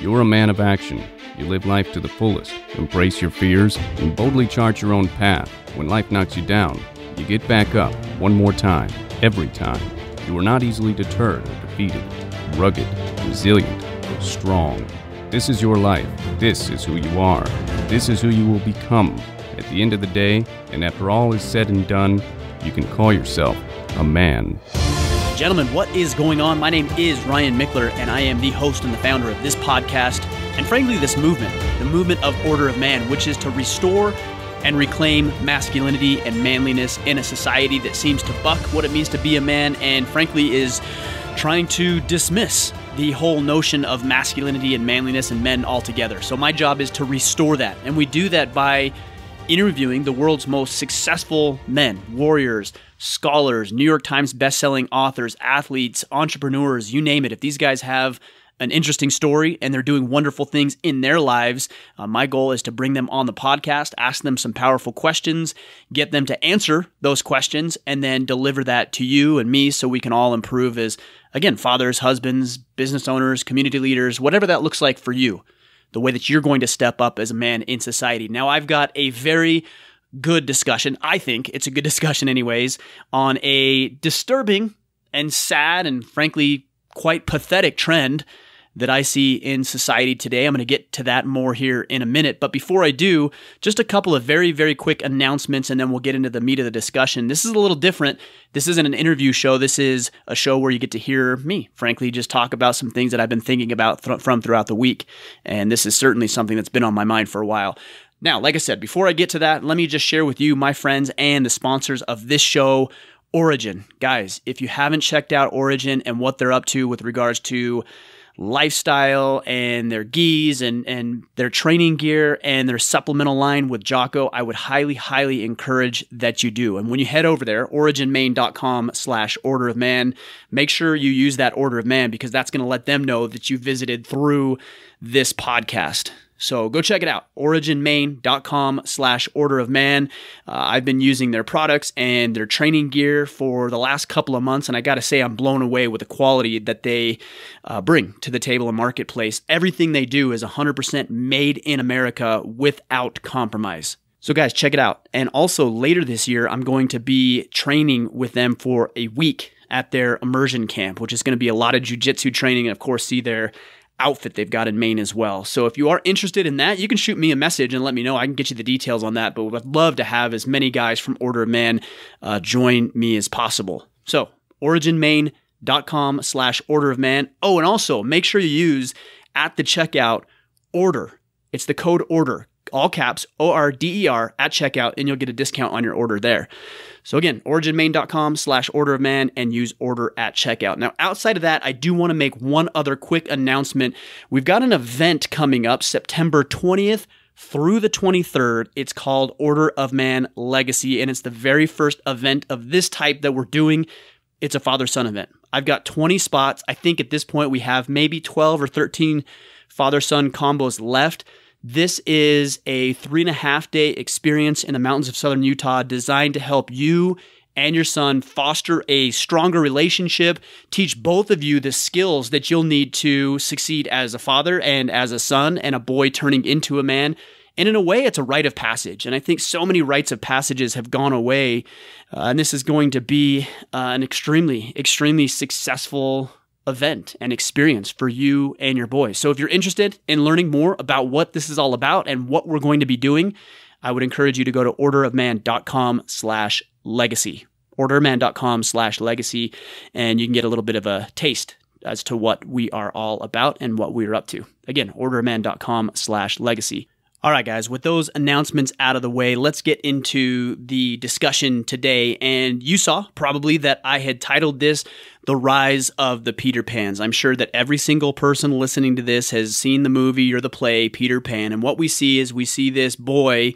You're a man of action. You live life to the fullest, embrace your fears, and boldly chart your own path. When life knocks you down, you get back up one more time, every time. You are not easily deterred or defeated. Rugged, resilient, strong. This is your life. This is who you are. This is who you will become. At the end of the day, and after all is said and done, you can call yourself a man. Gentlemen, what is going on? My name is Ryan Michler, and I am the host and the founder of this podcast, and frankly, this movement, the movement of Order of Man, which is to restore and reclaim masculinity and manliness in a society that seems to buck what it means to be a man and, frankly, is trying to dismiss the whole notion of masculinity and manliness and men altogether. So, my job is to restore that, and we do that by interviewing the world's most successful men, warriors, scholars, New York Times bestselling authors, athletes, entrepreneurs, you name it. If these guys have an interesting story and they're doing wonderful things in their lives. Uh, my goal is to bring them on the podcast, ask them some powerful questions, get them to answer those questions, and then deliver that to you and me so we can all improve as, again, fathers, husbands, business owners, community leaders, whatever that looks like for you, the way that you're going to step up as a man in society. Now, I've got a very good discussion. I think it's a good discussion, anyways, on a disturbing and sad and frankly quite pathetic trend that I see in society today. I'm going to get to that more here in a minute. But before I do, just a couple of very, very quick announcements, and then we'll get into the meat of the discussion. This is a little different. This isn't an interview show. This is a show where you get to hear me, frankly, just talk about some things that I've been thinking about th- from throughout the week. And this is certainly something that's been on my mind for a while. Now, like I said, before I get to that, let me just share with you, my friends, and the sponsors of this show. Origin. Guys, if you haven't checked out Origin and what they're up to with regards to lifestyle and their gis and, and their training gear and their supplemental line with Jocko, I would highly, highly encourage that you do. And when you head over there, originmaine.com slash order of man, make sure you use that order of man because that's going to let them know that you visited through this podcast. So go check it out, originmaine.com slash order of man. Uh, I've been using their products and their training gear for the last couple of months, and I got to say, I'm blown away with the quality that they uh, bring to the table and marketplace. Everything they do is 100% made in America without compromise. So, guys, check it out. And also, later this year, I'm going to be training with them for a week at their immersion camp, which is going to be a lot of jujitsu training and, of course, see their outfit they've got in Maine as well. So if you are interested in that, you can shoot me a message and let me know. I can get you the details on that. But would love to have as many guys from Order of Man uh, join me as possible. So originmaine.com slash order of man. Oh, and also make sure you use at the checkout order. It's the code order, all caps, O R D E R at checkout, and you'll get a discount on your order there. So again, originmaine.com slash order of man and use order at checkout. Now, outside of that, I do want to make one other quick announcement. We've got an event coming up September 20th through the 23rd. It's called Order of Man Legacy, and it's the very first event of this type that we're doing. It's a father son event. I've got 20 spots. I think at this point we have maybe 12 or 13 father son combos left. This is a three and a half day experience in the mountains of southern Utah designed to help you and your son foster a stronger relationship, teach both of you the skills that you'll need to succeed as a father and as a son and a boy turning into a man. And in a way, it's a rite of passage. And I think so many rites of passages have gone away. Uh, and this is going to be uh, an extremely, extremely successful event and experience for you and your boys. So if you're interested in learning more about what this is all about and what we're going to be doing, I would encourage you to go to orderofman.com slash legacy. Orderofman.com slash legacy, and you can get a little bit of a taste as to what we are all about and what we're up to. Again, orderofman.com slash legacy. All right, guys, with those announcements out of the way, let's get into the discussion today. And you saw probably that I had titled this The Rise of the Peter Pans. I'm sure that every single person listening to this has seen the movie or the play Peter Pan. And what we see is we see this boy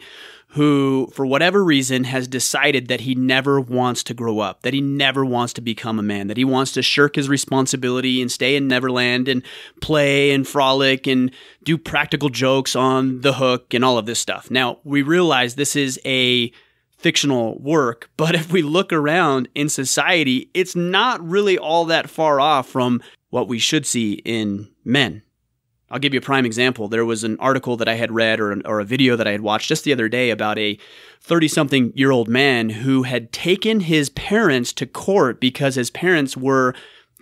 who, for whatever reason, has decided that he never wants to grow up, that he never wants to become a man, that he wants to shirk his responsibility and stay in Neverland and play and frolic and do practical jokes on the hook and all of this stuff. Now, we realize this is a fictional work, but if we look around in society, it's not really all that far off from what we should see in men I'll give you a prime example. There was an article that I had read or, or a video that I had watched just the other day about a 30 something year old man who had taken his parents to court because his parents were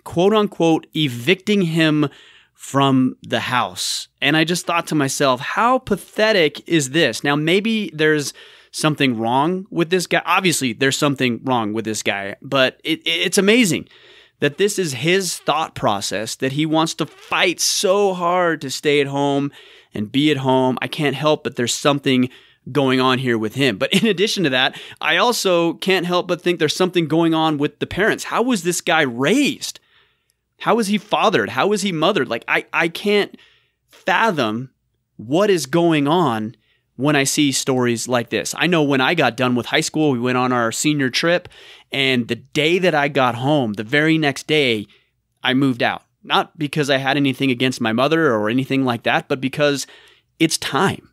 quote unquote evicting him from the house. And I just thought to myself, how pathetic is this? Now, maybe there's something wrong with this guy. Obviously, there's something wrong with this guy, but it, it's amazing that this is his thought process, that he wants to fight so hard to stay at home and be at home. I can't help but there's something going on here with him. But in addition to that, I also can't help but think there's something going on with the parents. How was this guy raised? How was he fathered? How was he mothered? Like I I can't fathom what is going on when I see stories like this. I know when I got done with high school, we went on our senior trip, and the day that I got home, the very next day, I moved out. Not because I had anything against my mother or anything like that, but because it's time.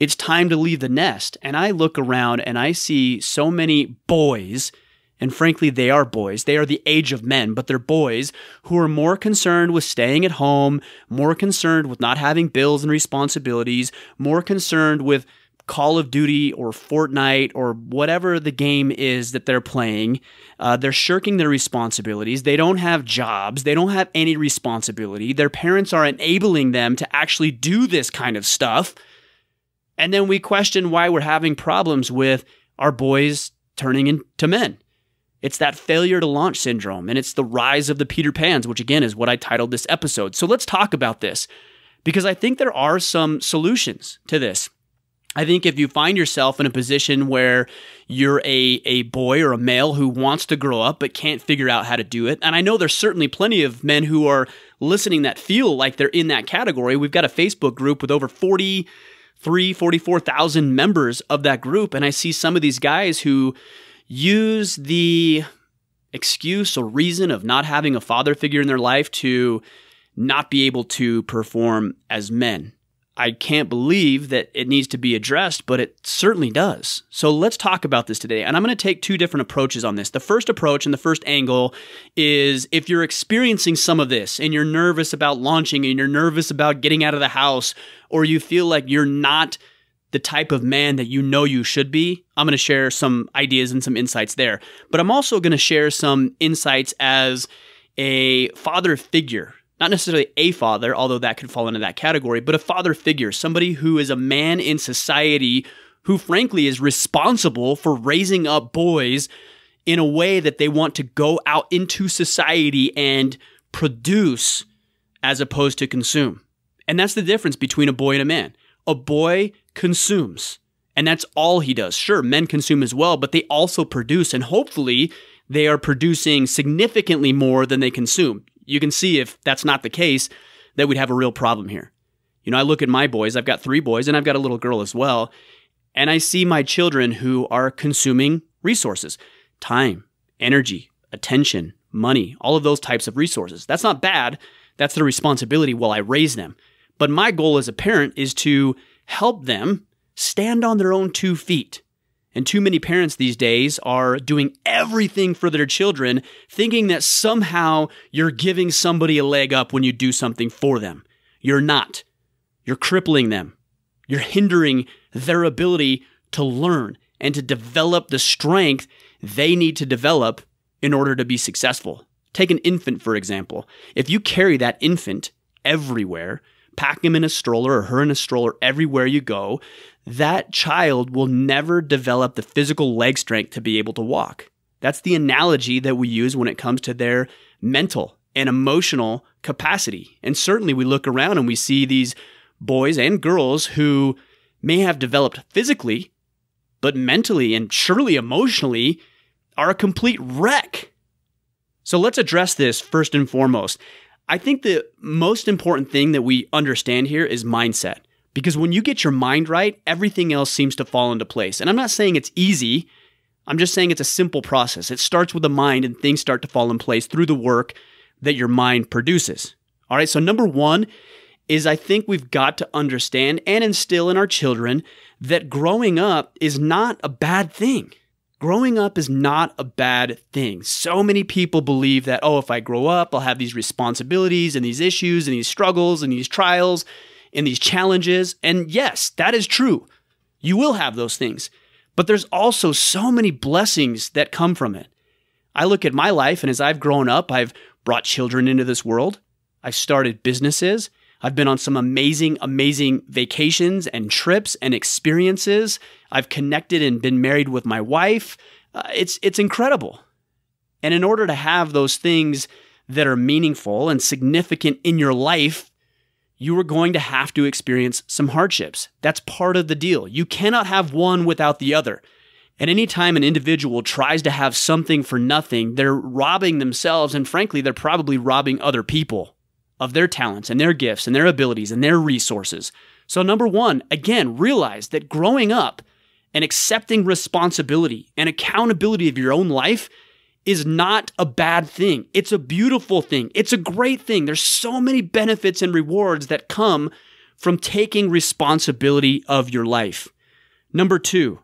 It's time to leave the nest. And I look around and I see so many boys and frankly, they are boys. They are the age of men, but they're boys who are more concerned with staying at home, more concerned with not having bills and responsibilities, more concerned with Call of Duty or Fortnite or whatever the game is that they're playing. Uh, they're shirking their responsibilities. They don't have jobs. They don't have any responsibility. Their parents are enabling them to actually do this kind of stuff. And then we question why we're having problems with our boys turning into men. It's that failure to launch syndrome, and it's the rise of the Peter Pans, which again is what I titled this episode. So let's talk about this because I think there are some solutions to this. I think if you find yourself in a position where you're a, a boy or a male who wants to grow up but can't figure out how to do it, and I know there's certainly plenty of men who are listening that feel like they're in that category. We've got a Facebook group with over 43, 44,000 members of that group, and I see some of these guys who use the excuse or reason of not having a father figure in their life to not be able to perform as men. I can't believe that it needs to be addressed, but it certainly does. So let's talk about this today. And I'm going to take two different approaches on this. The first approach and the first angle is if you're experiencing some of this and you're nervous about launching and you're nervous about getting out of the house, or you feel like you're not the type of man that you know you should be, I'm going to share some ideas and some insights there. But I'm also going to share some insights as a father figure. Not necessarily a father, although that could fall into that category, but a father figure, somebody who is a man in society who, frankly, is responsible for raising up boys in a way that they want to go out into society and produce as opposed to consume. And that's the difference between a boy and a man. A boy consumes. And that's all he does. Sure, men consume as well, but they also produce, and hopefully they are producing significantly more than they consume. You can see if that's not the case, that we'd have a real problem here. You know, I look at my boys, I've got three boys, and I've got a little girl as well, and I see my children who are consuming resources time, energy, attention, money, all of those types of resources. That's not bad. That's their responsibility while I raise them. But my goal as a parent is to help them stand on their own two feet. And too many parents these days are doing everything for their children, thinking that somehow you're giving somebody a leg up when you do something for them. You're not. You're crippling them. You're hindering their ability to learn and to develop the strength they need to develop in order to be successful. Take an infant, for example. If you carry that infant everywhere, pack him in a stroller or her in a stroller everywhere you go, that child will never develop the physical leg strength to be able to walk. That's the analogy that we use when it comes to their mental and emotional capacity. And certainly we look around and we see these boys and girls who may have developed physically, but mentally and surely emotionally are a complete wreck. So let's address this first and foremost. I think the most important thing that we understand here is mindset. Because when you get your mind right, everything else seems to fall into place. And I'm not saying it's easy, I'm just saying it's a simple process. It starts with the mind and things start to fall in place through the work that your mind produces. All right, so number one is I think we've got to understand and instill in our children that growing up is not a bad thing. Growing up is not a bad thing. So many people believe that, oh, if I grow up, I'll have these responsibilities and these issues and these struggles and these trials and these challenges. And yes, that is true. You will have those things. But there's also so many blessings that come from it. I look at my life, and as I've grown up, I've brought children into this world. I've started businesses. I've been on some amazing, amazing vacations and trips and experiences. I've connected and been married with my wife. Uh, it's it's incredible. And in order to have those things that are meaningful and significant in your life, you are going to have to experience some hardships. That's part of the deal. You cannot have one without the other. And anytime an individual tries to have something for nothing, they're robbing themselves, and frankly, they're probably robbing other people of their talents and their gifts and their abilities and their resources. So, number one, again, realize that growing up and accepting responsibility and accountability of your own life is not a bad thing. It's a beautiful thing. It's a great thing. There's so many benefits and rewards that come from taking responsibility of your life. Number two,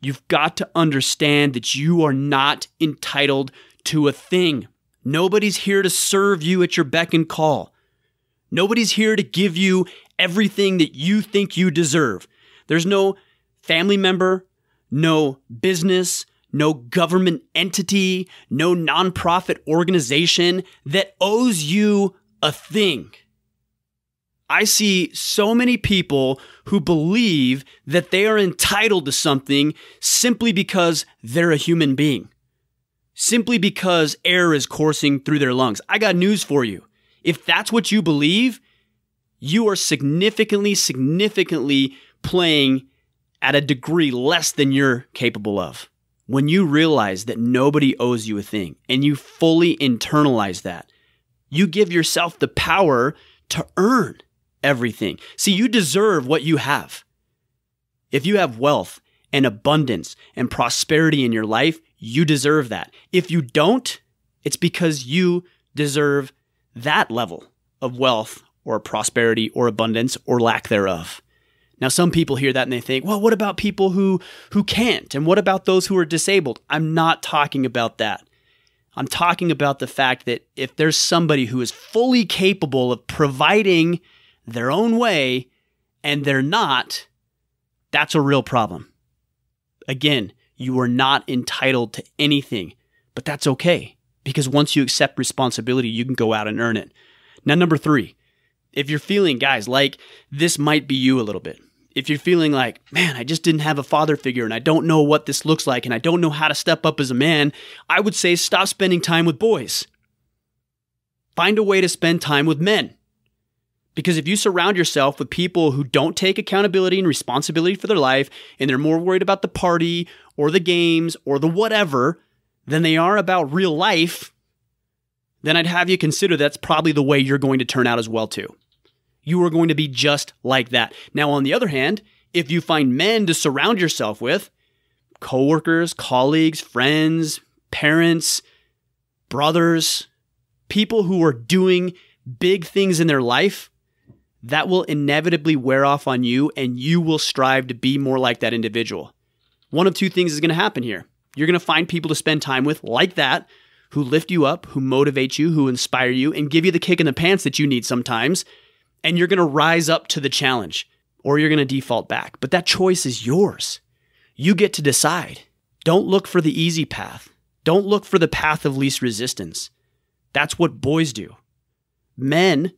you've got to understand that you are not entitled to a thing. Nobody's here to serve you at your beck and call. Nobody's here to give you everything that you think you deserve. There's no family member, no business, no government entity, no nonprofit organization that owes you a thing. I see so many people who believe that they are entitled to something simply because they're a human being simply because air is coursing through their lungs. I got news for you. If that's what you believe, you are significantly, significantly playing at a degree less than you're capable of. When you realize that nobody owes you a thing and you fully internalize that, you give yourself the power to earn everything. See, you deserve what you have. If you have wealth and abundance and prosperity in your life, you deserve that. If you don't, it's because you deserve that level of wealth or prosperity or abundance or lack thereof. Now some people hear that and they think, "Well, what about people who who can't? And what about those who are disabled?" I'm not talking about that. I'm talking about the fact that if there's somebody who is fully capable of providing their own way and they're not, that's a real problem. Again, you are not entitled to anything, but that's okay because once you accept responsibility, you can go out and earn it. Now, number three, if you're feeling, guys, like this might be you a little bit, if you're feeling like, man, I just didn't have a father figure and I don't know what this looks like and I don't know how to step up as a man, I would say stop spending time with boys. Find a way to spend time with men. Because if you surround yourself with people who don't take accountability and responsibility for their life and they're more worried about the party or the games or the whatever than they are about real life, then I'd have you consider that's probably the way you're going to turn out as well too. You are going to be just like that. Now on the other hand, if you find men to surround yourself with, coworkers, colleagues, friends, parents, brothers, people who are doing big things in their life, that will inevitably wear off on you and you will strive to be more like that individual. One of two things is going to happen here. You're going to find people to spend time with like that, who lift you up, who motivate you, who inspire you, and give you the kick in the pants that you need sometimes. And you're going to rise up to the challenge or you're going to default back. But that choice is yours. You get to decide. Don't look for the easy path. Don't look for the path of least resistance. That's what boys do. Men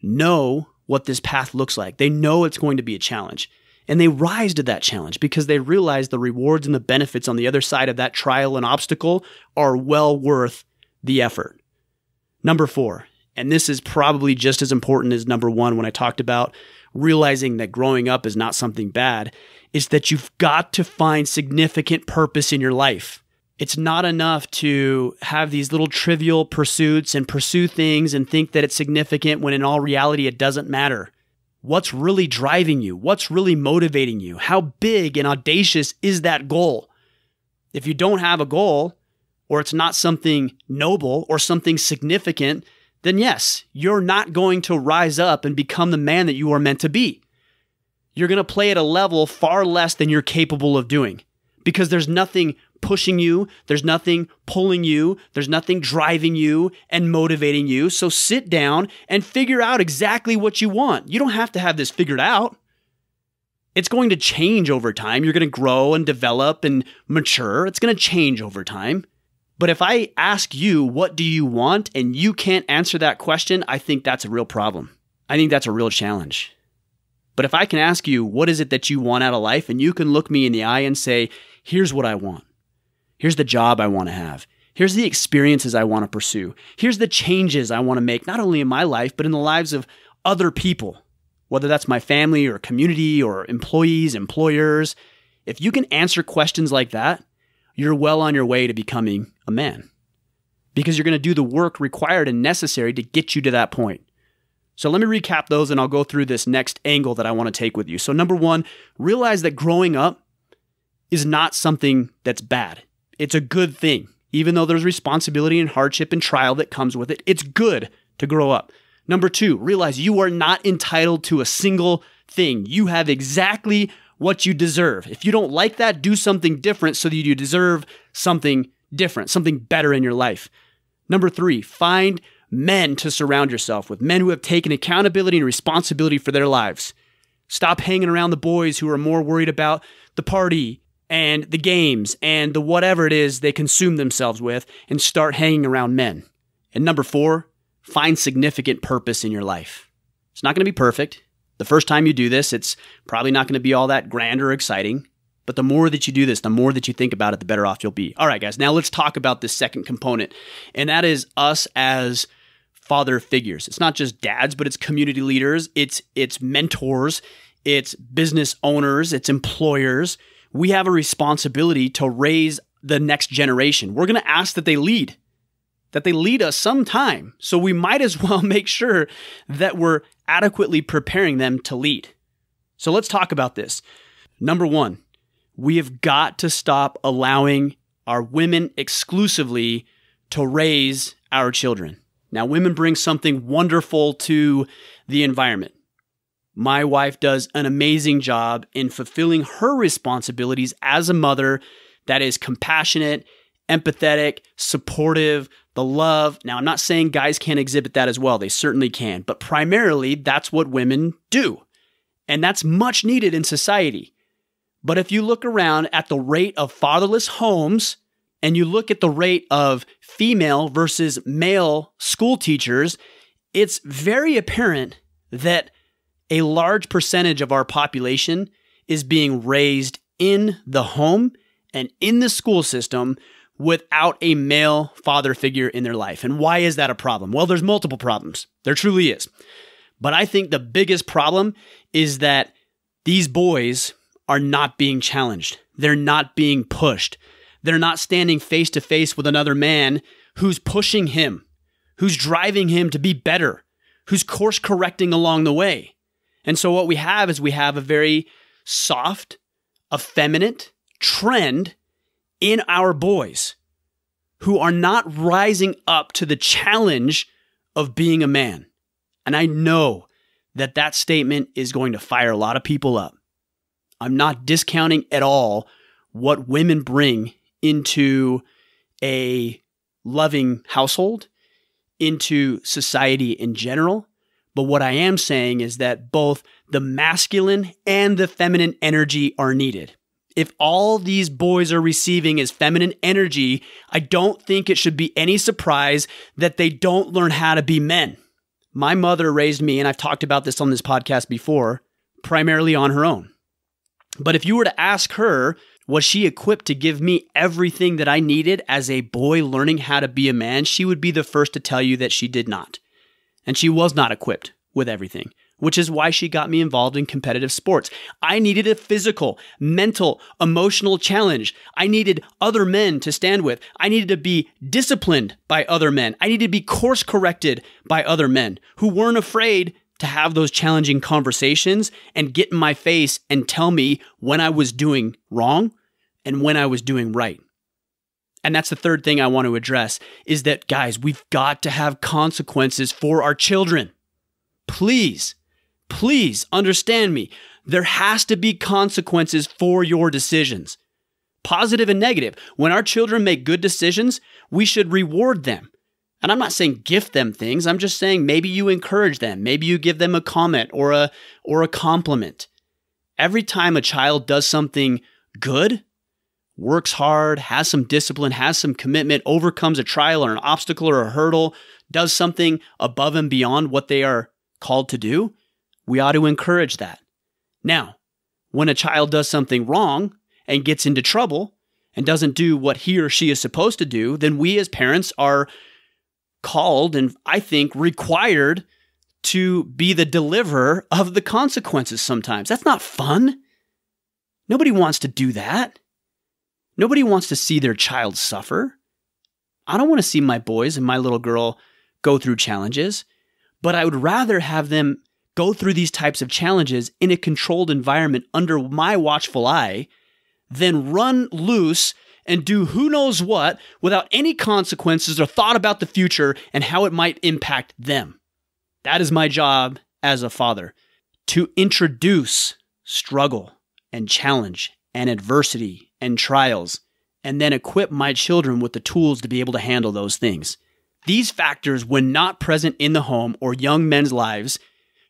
know what this path looks like. They know it's going to be a challenge. And they rise to that challenge because they realize the rewards and the benefits on the other side of that trial and obstacle are well worth the effort. Number four, and this is probably just as important as number one when I talked about realizing that growing up is not something bad, is that you've got to find significant purpose in your life. It's not enough to have these little trivial pursuits and pursue things and think that it's significant when in all reality it doesn't matter. What's really driving you? What's really motivating you? How big and audacious is that goal? If you don't have a goal, or it's not something noble or something significant, then yes, you're not going to rise up and become the man that you are meant to be. You're going to play at a level far less than you're capable of doing because there's nothing pushing you, there's nothing pulling you, there's nothing driving you and motivating you. So sit down and figure out exactly what you want. You don't have to have this figured out. It's going to change over time. You're going to grow and develop and mature. It's going to change over time. But if I ask you, what do you want, and you can't answer that question, I think that's a real problem. I think that's a real challenge. But if I can ask you, what is it that you want out of life, and you can look me in the eye and say, here's what I want. Here's the job I want to have. Here's the experiences I want to pursue. Here's the changes I want to make, not only in my life, but in the lives of other people, whether that's my family or community or employees, employers. If you can answer questions like that, you're well on your way to becoming a man because you're going to do the work required and necessary to get you to that point. So let me recap those and I'll go through this next angle that I want to take with you. So, number one, realize that growing up is not something that's bad, it's a good thing. Even though there's responsibility and hardship and trial that comes with it, it's good to grow up. Number two, realize you are not entitled to a single thing. You have exactly what you deserve. If you don't like that, do something different so that you deserve something different, something better in your life. Number three, find men to surround yourself with, men who have taken accountability and responsibility for their lives. Stop hanging around the boys who are more worried about the party and the games and the whatever it is they consume themselves with and start hanging around men. And number four, find significant purpose in your life. It's not going to be perfect. The first time you do this, it's probably not going to be all that grand or exciting. But the more that you do this, the more that you think about it, the better off you'll be. All right, guys, now let's talk about the second component, and that is us as father figures. It's not just dads, but it's community leaders, it's it's mentors, it's business owners, it's employers. We have a responsibility to raise the next generation. We're going to ask that they lead that they lead us sometime. So we might as well make sure that we're adequately preparing them to lead. So let's talk about this. Number one, we have got to stop allowing our women exclusively to raise our children. Now, women bring something wonderful to the environment. My wife does an amazing job in fulfilling her responsibilities as a mother that is compassionate, empathetic, supportive, the love. Now, I'm not saying guys can't exhibit that as well. They certainly can. But primarily, that's what women do. And that's much needed in society. But if you look around at the rate of fatherless homes and you look at the rate of female versus male school teachers, it's very apparent that a large percentage of our population is being raised in the home and in the school system without a male father figure in their life. And why is that a problem? Well, there's multiple problems. There truly is. But I think the biggest problem is that these boys are not being challenged. They're not being pushed. They're not standing face to face with another man who's pushing him, who's driving him to be better, who's course correcting along the way. And so what we have is we have a very soft, effeminate trend in our boys who are not rising up to the challenge of being a man. And I know that that statement is going to fire a lot of people up. I'm not discounting at all what women bring into a loving household, into society in general. But what I am saying is that both the masculine and the feminine energy are needed if all these boys are receiving is feminine energy, I don't think it should be any surprise that they don't learn how to be men. My mother raised me, and I've talked about this on this podcast before, primarily on her own. But if you were to ask her, was she equipped to give me everything that I needed as a boy learning how to be a man? She would be the first to tell you that she did not. And she was not equipped with everything which is why she got me involved in competitive sports. I needed a physical, mental, emotional challenge. I needed other men to stand with. I needed to be disciplined by other men. I needed to be course corrected by other men who weren't afraid to have those challenging conversations and get in my face and tell me when I was doing wrong and when I was doing right. And that's the third thing I want to address is that guys, we've got to have consequences for our children. Please Please understand me. There has to be consequences for your decisions. positive and negative. When our children make good decisions, we should reward them. And I'm not saying gift them things. I'm just saying maybe you encourage them. Maybe you give them a comment or a or a compliment. Every time a child does something good, works hard, has some discipline, has some commitment, overcomes a trial or an obstacle or a hurdle, does something above and beyond what they are called to do, we ought to encourage that. Now, when a child does something wrong and gets into trouble and doesn't do what he or she is supposed to do, then we as parents are called and I think required to be the deliverer of the consequences sometimes. That's not fun. Nobody wants to do that. Nobody wants to see their child suffer. I don't want to see my boys and my little girl go through challenges, but I would rather have them go through these types of challenges in a controlled environment under my watchful eye than run loose and do who knows what without any consequences or thought about the future and how it might impact them. That is my job as a father to introduce struggle and challenge and adversity and trials, and then equip my children with the tools to be able to handle those things. These factors, when not present in the home or young men's lives,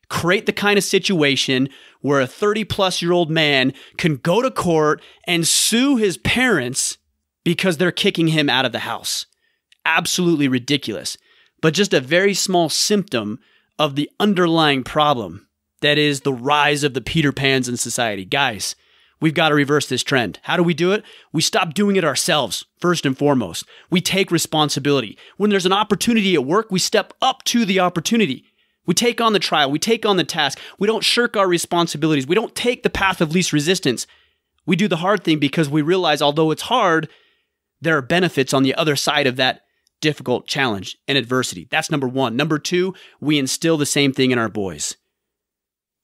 create the kind of situation where a 30 plus year old man can go to court and sue his parents because they're kicking him out of the house. Absolutely ridiculous, but just a very small symptom of the underlying problem that is the rise of the Peter Pans in society. Guys, we've got to reverse this trend. How do we do it? We stop doing it ourselves, first and foremost. We take responsibility. When there's an opportunity at work, we step up to the opportunity. We take on the trial, we take on the task. We don't shirk our responsibilities. We don't take the path of least resistance. We do the hard thing because we realize, although it's hard, there are benefits on the other side of that difficult challenge and adversity. That's number one. Number two, we instill the same thing in our boys.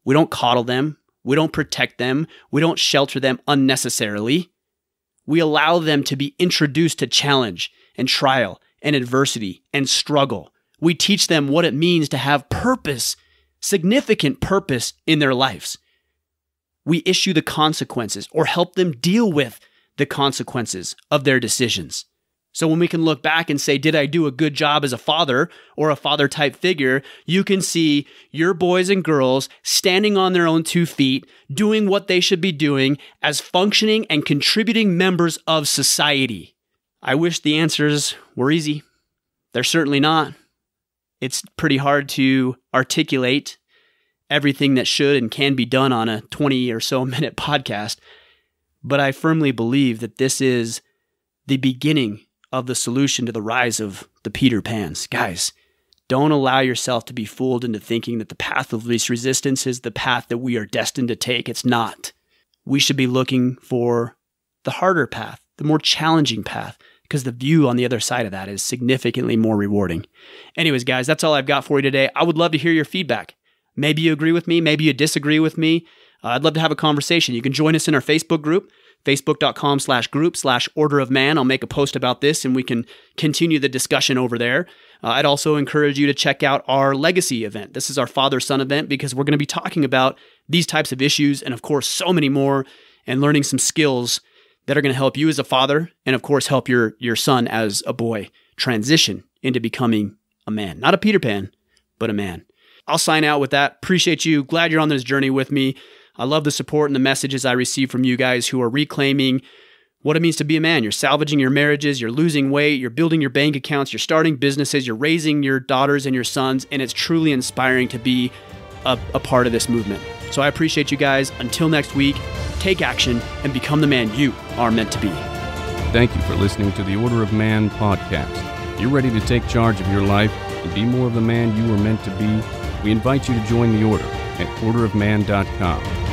We don't coddle them. We don't protect them. We don't shelter them unnecessarily. We allow them to be introduced to challenge and trial and adversity and struggle. We teach them what it means to have purpose, significant purpose in their lives. We issue the consequences or help them deal with the consequences of their decisions. So when we can look back and say, Did I do a good job as a father or a father type figure? You can see your boys and girls standing on their own two feet, doing what they should be doing as functioning and contributing members of society. I wish the answers were easy. They're certainly not. It's pretty hard to articulate everything that should and can be done on a 20 or so minute podcast. But I firmly believe that this is the beginning of the solution to the rise of the Peter Pans. Guys, don't allow yourself to be fooled into thinking that the path of least resistance is the path that we are destined to take. It's not. We should be looking for the harder path, the more challenging path, because the view on the other side of that is significantly more rewarding. Anyways, guys, that's all I've got for you today. I would love to hear your feedback. Maybe you agree with me, maybe you disagree with me. Uh, I'd love to have a conversation. You can join us in our Facebook group, facebook.com slash group slash order of man. I'll make a post about this and we can continue the discussion over there. Uh, I'd also encourage you to check out our legacy event. This is our father son event because we're going to be talking about these types of issues and, of course, so many more and learning some skills that are going to help you as a father and, of course, help your, your son as a boy transition into becoming a man. Not a Peter Pan, but a man. I'll sign out with that. Appreciate you. Glad you're on this journey with me. I love the support and the messages I receive from you guys who are reclaiming what it means to be a man. You're salvaging your marriages, you're losing weight, you're building your bank accounts, you're starting businesses, you're raising your daughters and your sons, and it's truly inspiring to be a, a part of this movement. So I appreciate you guys. Until next week, take action and become the man you are meant to be. Thank you for listening to the Order of Man podcast. You're ready to take charge of your life and be more of the man you are meant to be? We invite you to join the Order at orderofman.com